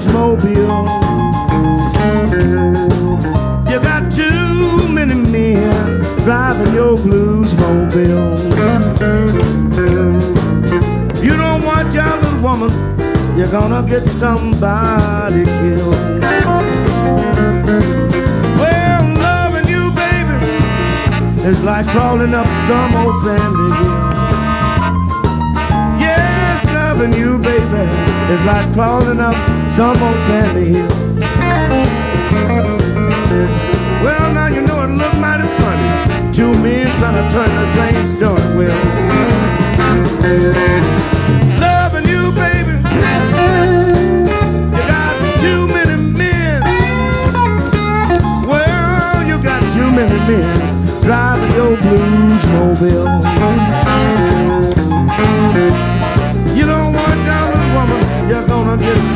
Bluesmobile, You got too many men driving your bluesmobile. You don't watch out, little woman, you're gonna get somebody killed. Well, loving you, baby, is like crawling up some old sandy hill. Is like crawling up some old sandy hill. Well, now you know it look mighty funny. Two men trying to turn the same story wheel. Loving you, baby. You got too many men. Well, you got too many men driving your blues mobile.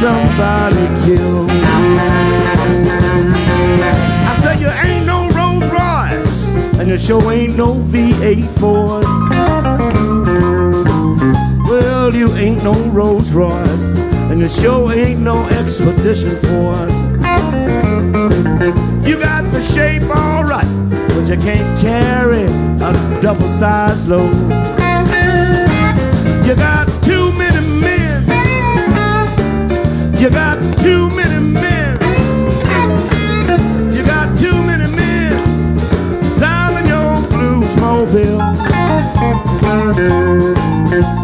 Somebody killed. I say you ain't no Rolls Royce, and you sure ain't no V8 Ford. Well, you ain't no Rolls Royce, and you sure ain't no Expedition Ford. You got the shape all right, but you can't carry a double-sized load. You got You got too many men. You got too many men your.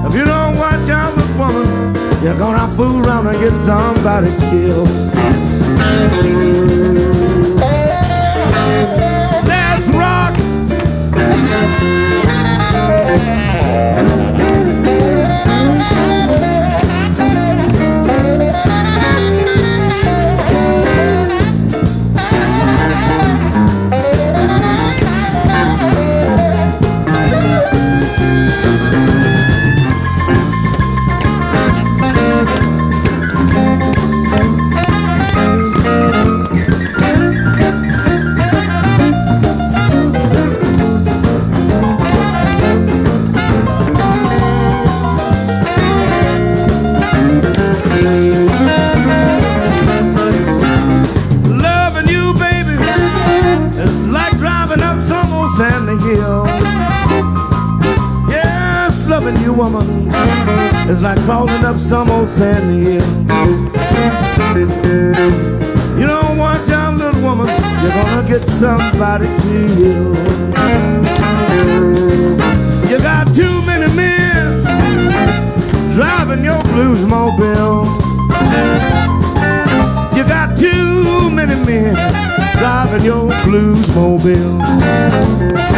If you don't watch out, woman, you're gonna fool around and get somebody killed. Let's rock. Is like crawling up some old sandy hill. You don't watch out, little woman, you're gonna get somebody killed. You got too many men driving your blues mobile. You got too many men driving your blues mobile.